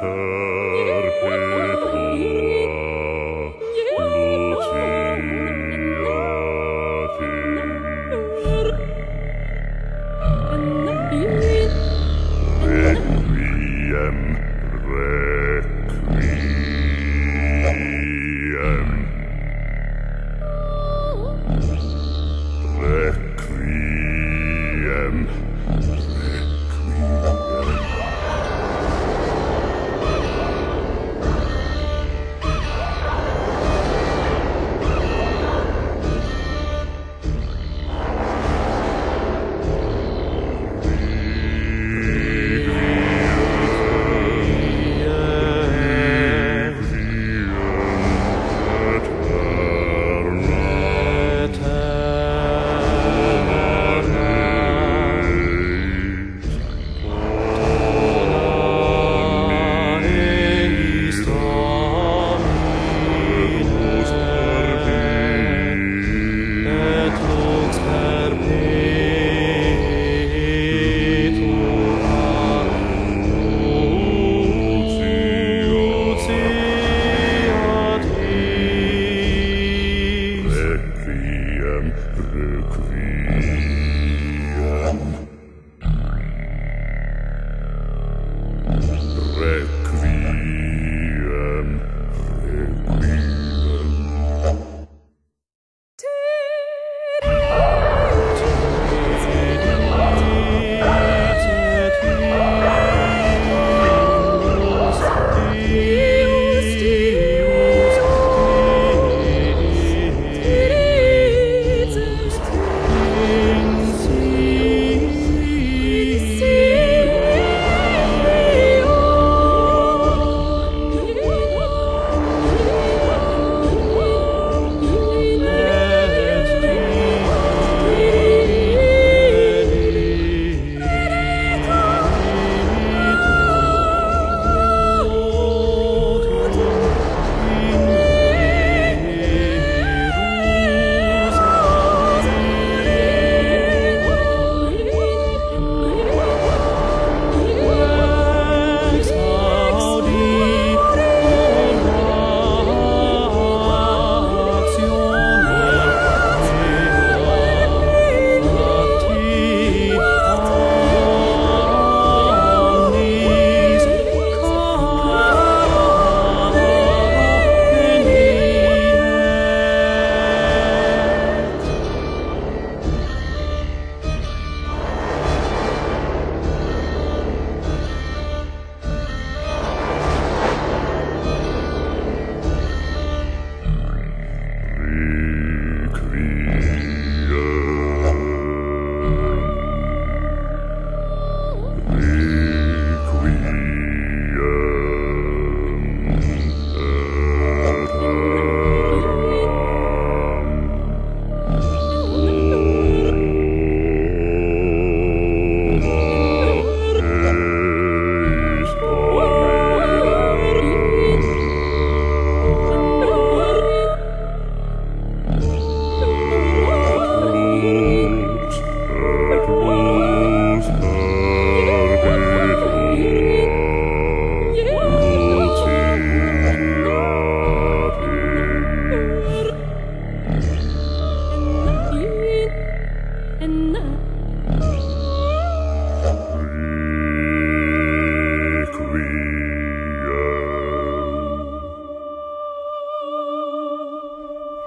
her.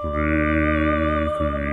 Thee.